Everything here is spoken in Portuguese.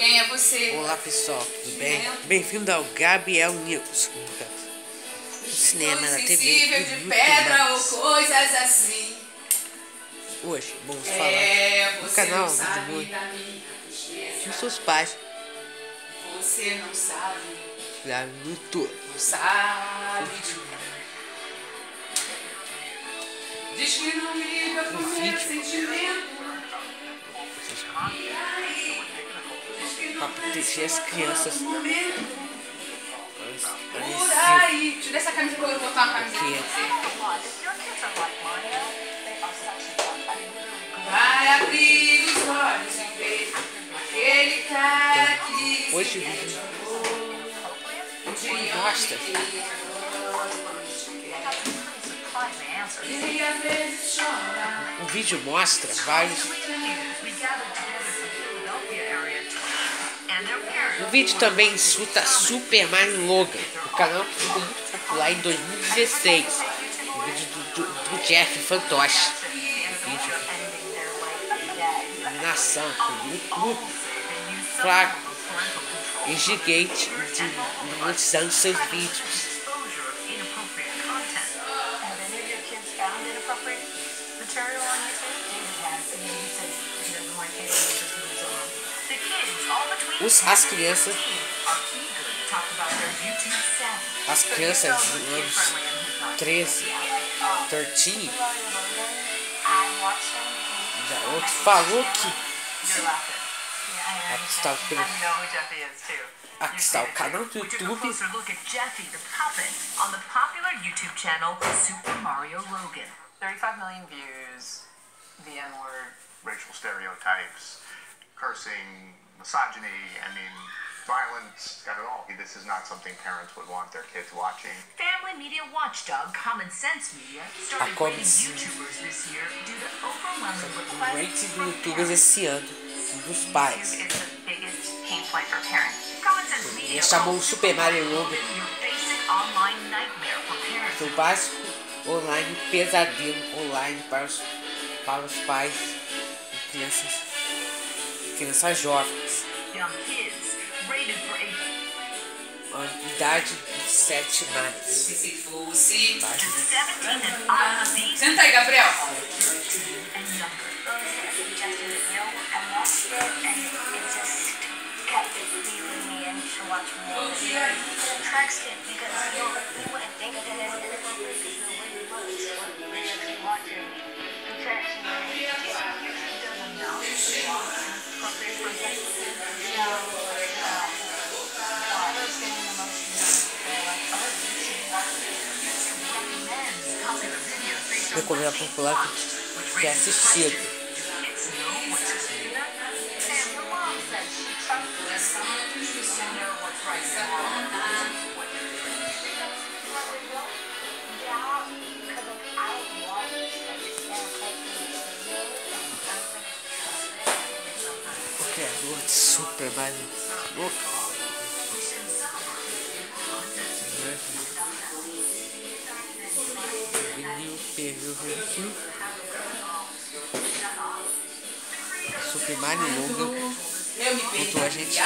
Quem é você? Olá pessoal, tudo bem? Bem-vindo ao Gabriel News. Cinema na TV Sensível e de muito pedra ou mais. coisas assim. Hoje vamos É, falar você canal minha tristeza. dos seus pais Você não sabe, lá no YouTube. não sabe. Diz que não liga pro meu sentimento. Para proteger as crianças. Por aí. Tira essa camisa que eu botar uma camisa pra você. Vai abrir os olhos e ver aquele cara que Hoje o vídeo chora. o vídeo mostra vários. O vídeo também insulta Super Mario Logan, o canal que ficou muito popular em 2016. O vídeo do, do, do Jeff Fantoche. O vídeo iluminação com muito fraco e gigante monetizando seus vídeos. Os, as crianças, as crianças de anos 13, 13, já outro falou que aqui está, o- aqui está o canal do YouTube. Closer look at Jeffy the puppet on the popular YouTube channel Super Mario Logan. 35 million views, the N word, racial stereotypes, cursing, misogyny, I mean, violence, got it all. This is not something parents would want their kids watching. Family media watchdog Common Sense Media started rating Sense. YouTubers this year due to overwhelming o requests from YouTubers parents. esse ano dos pais. Ele chamou o Super Mario parents. seu básico online pesadelo online para os, para os pais e crianças, crianças jovens. A idade de 7 mais. Se se fosse. Baixo de 17 and up. These Senta aí, Gabriel. and younger. Recomendo popular que é assistido. O criador Super Mario. Aqui. Mario Logan Eu me gente